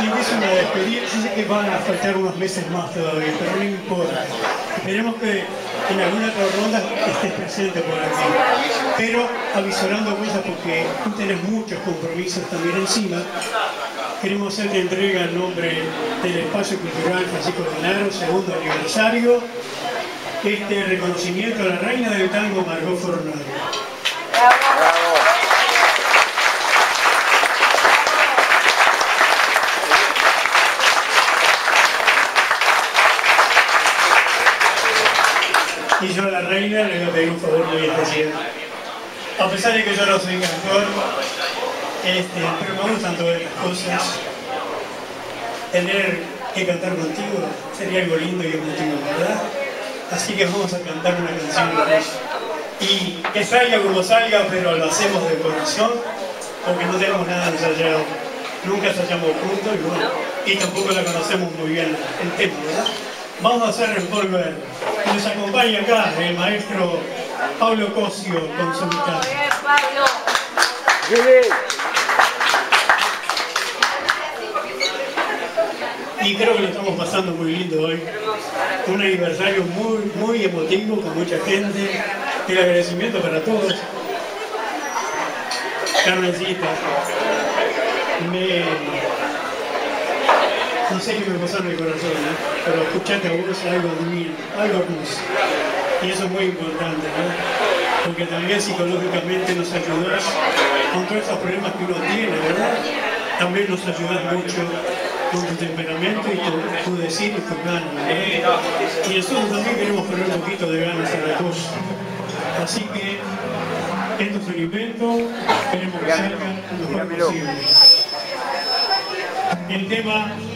y empiezan a despedir. Yo sé que van a faltar unos meses más todavía, pero no importa. Esperemos que en alguna otra ronda estés presente por aquí. Pero avisorando cosas porque tú tenés muchos compromisos también encima. Queremos hacerte entrega en nombre del Espacio Cultural Francisco Donaro, segundo aniversario, este reconocimiento a la reina del tango Margot Fornari. Y yo a reina le voy a pedir un favor muy especial. A pesar de que yo no soy cantor, este, pero me gustan todas estas cosas. Tener que cantar contigo sería algo lindo y emotivo, ¿verdad? Así que vamos a cantar una canción. Y que salga como salga, pero lo hacemos de corazón, porque no tenemos nada ensayado. Nunca ensayamos juntos y bueno, y tampoco la conocemos muy bien el tema, ¿verdad? Vamos a hacer envolver. Nos acompaña acá el maestro Pablo Cosio con su guitarra. Y creo que lo estamos pasando muy lindo hoy. Un aniversario muy, muy emotivo con mucha gente. El agradecimiento para todos. Carmencita, me... No sé qué me pasó en el corazón, ¿eh? pero escucharte a vos algo divino, algo hermoso. Y eso es muy importante, ¿no? Porque también psicológicamente nos ayudas con todos esos problemas que uno tiene, ¿verdad? También nos ayudas mucho con tu temperamento y tu, tu decir y tus ganas, ¿verdad? Y nosotros también queremos poner un poquito de ganas en la cosa. Así que esto es un invento, queremos que salga lo mejor posible. El tema de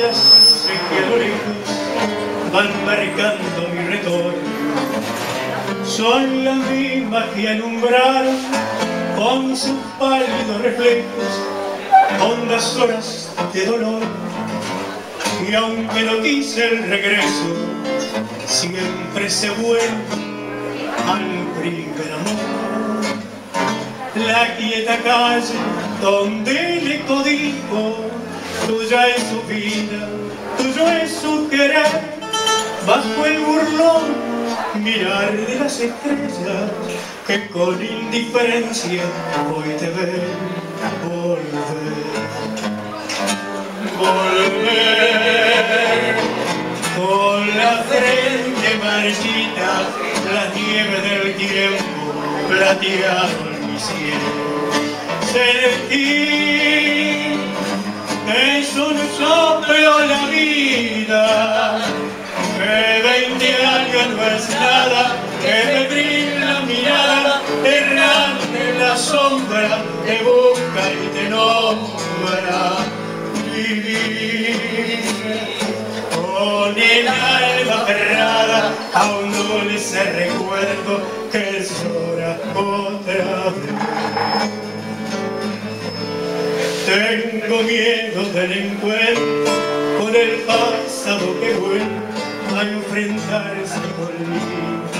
de las luces que van marcando mi retorno. Son las mismas que alumbraron con sus pálidos reflejos hondas horas de dolor. Y aunque no quise el regreso, siempre se vuelve al primer amor la quieta calle donde le codijo, tuya es su vida, tuyo es su querer, bajo el burlón mirar de las estrellas que con indiferencia hoy te ven volver, volver. Con la frente marchita, la nieve del tiempo plateado Sentir es un soplo la vida, que veinte años no es nada, que me brilla la mirada, errante en la sombra, te busca y te nombra. Vivir con el alma cerrada a un dulce recuerdo que llora otra vez. Tengo miedo del encuentro con el pasado que vuelve a enfrentarse conmigo.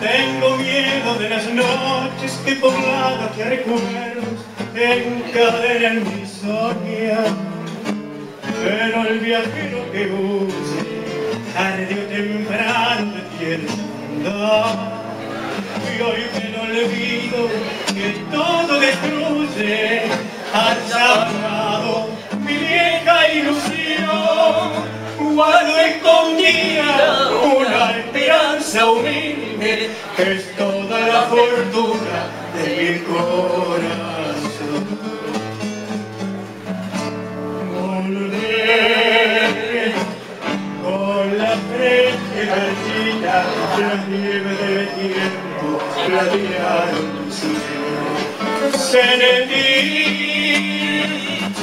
Tengo miedo de las noches que pobladas de recuerdos encadenan mi soñar. Pero el viajero que use, tarde o temprano me que andar. Y hoy que no olvido que todo destruye, ha llamado mi vieja ilusión. Guardo escondida una esperanza humilde, que es toda la fortuna de mi corazón. Volver con la frente marchita las nieves del tiempo platearon su Senedí,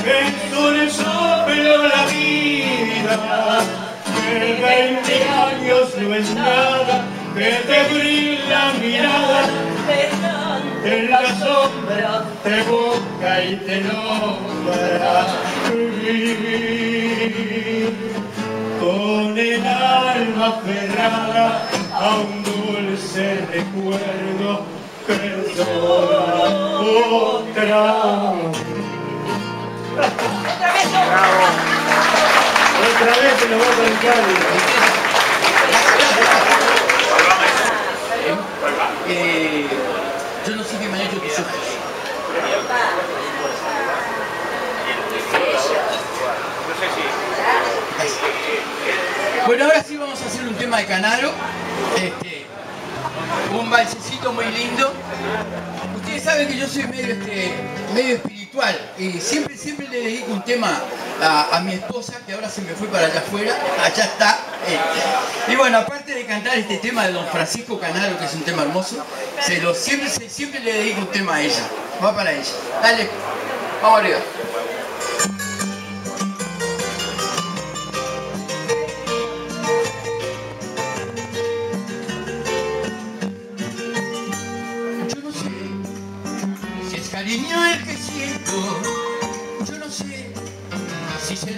es un soplo la vida, que veinte años no es nada, que te brilla mirada, en la sombra te busca y te nombra. Con el alma aferrada a un dulce recuerdo perdona otra otra vez se lo voy a eh, yo no sé qué hecho tus ojos. Bueno, ahora sí vamos a hacer un tema de Canaro. Este, un balsecito muy lindo. Saben que yo soy medio, este, medio espiritual y siempre, siempre le dedico un tema a, a mi esposa que ahora se me fue para allá afuera. Allá está. eh. Y bueno, aparte de cantar este tema de don Francisco Canaro, que es un tema hermoso, se lo, siempre, siempre le dedico un tema a ella. Va para ella. Dale, vamos arriba.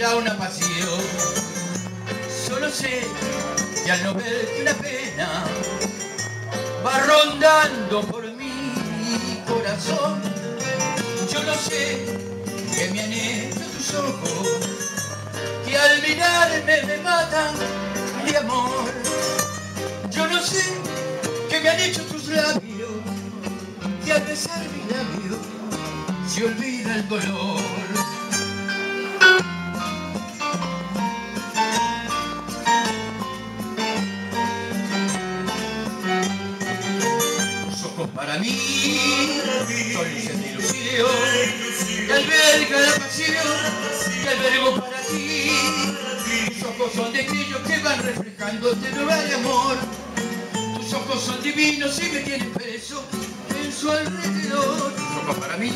Será una pasión, solo sé que al no verte una pena va rondando por mi corazón. Yo no sé que me han hecho tus ojos, que al mirarme me matan de amor. Yo no sé que me han hecho tus labios, que al besar mi labio se olvida el dolor. Para mí son luces de ilusión, que alberga la pasión, que albergo para ti. Tus ojos son destellos que van reflejando ternura de amor. Tus ojos son divinos y me tienen preso en su alrededor. Tus ojos para mí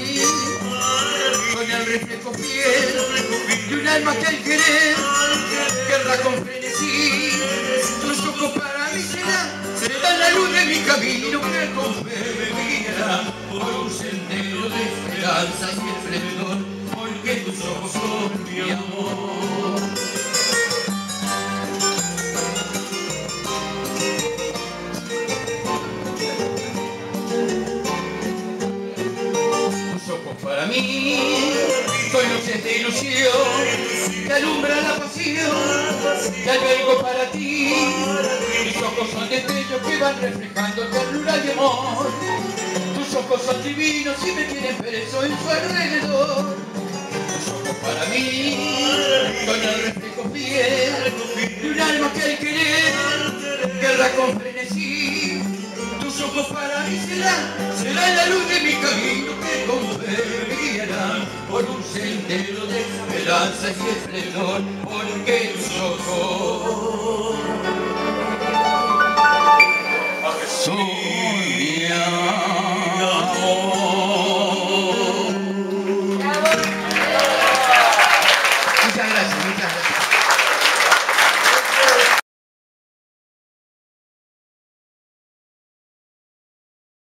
son el reflejo fiel de un alma que al querer con serán la luz de mi camino que con fe me por un sendero de esperanza y esplendor, porque tus ojos son mi amor. Tus ojos para mí son luces de ilusión que alumbran la pasión que albergo para ti. Ojos son destellos que van reflejando ternura y amor. Tus ojos son divinos y me tienen preso en su alrededor. Tus ojos para mí son el reflejo fiel de un alma que al querer guerra con frenesí. Tus ojos para mí serán, serán la luz de mi camino que con fe me guiarán por un sendero de esperanza y esplendor, porque tus ojos